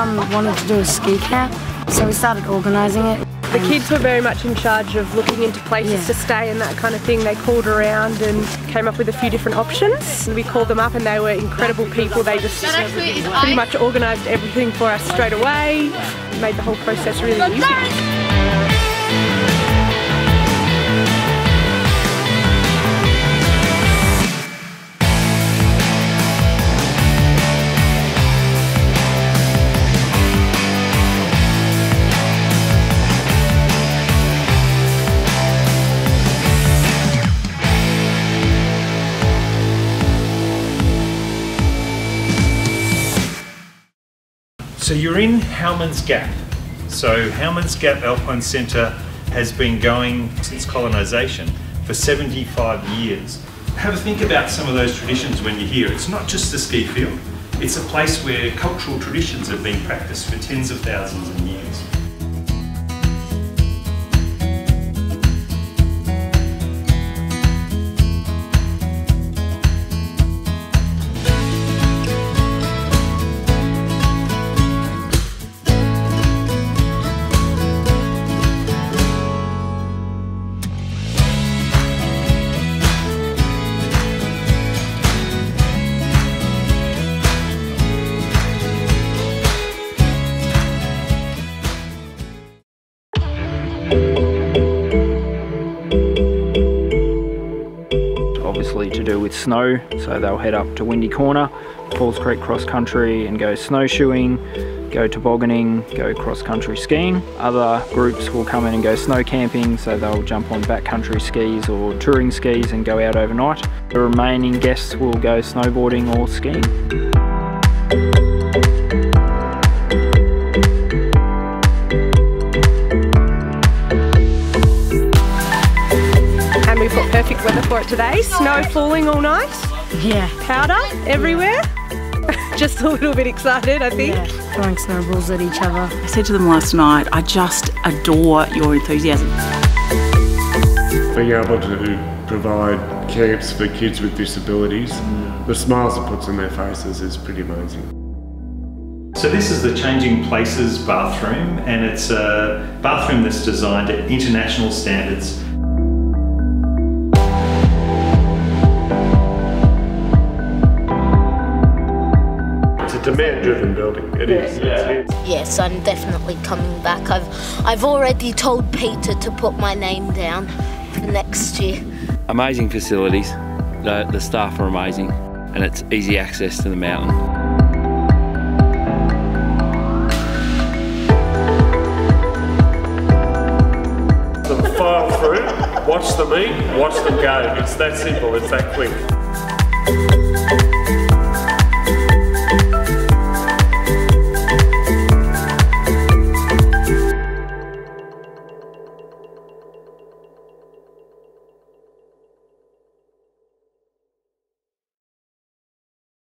um, wanted to do a ski camp, so we started organising it. The kids were very much in charge of looking into places Yeah. to stay and that kind of thing. They called around and came up with a few different options. We called them up and they were incredible people. They just pretty much organised everything for us straight away, made the whole process really easy. So you're in Howman's Gap. So Howman's Gap Alpine Centre has been going since colonisation for 75 years. Have a think about some of those traditions when you're here. It's not just the ski field. It's a place where cultural traditions have been practiced for tens of thousands of years. To do with snow, so they'll head up to Windy Corner, Falls Creek cross country and go snowshoeing, go tobogganing, go cross country skiing. Other groups will come in and go snow camping, so they'll jump on backcountry skis or touring skis and go out overnight. The remaining guests will go snowboarding or skiing. Perfect weather for it today. Snow falling all night, Yeah, powder everywhere. Just a little bit excited, I think. yeah, throwing snowballs at each other. I said to them last night, I just adore your enthusiasm. being able to provide camps for kids with disabilities, the smiles it puts on their faces is pretty amazing. So this is the Changing Places bathroom and it's a bathroom that's designed at international standards. It's a demand-driven building. It is. It's- Yes, I'm definitely coming back. I've I've already told Peter to put my name down for next year. amazing facilities. The, the staff are amazing, and it's easy access to the mountain. them file through, watch them eat, watch them go. It's that simple. It's that quick.